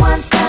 once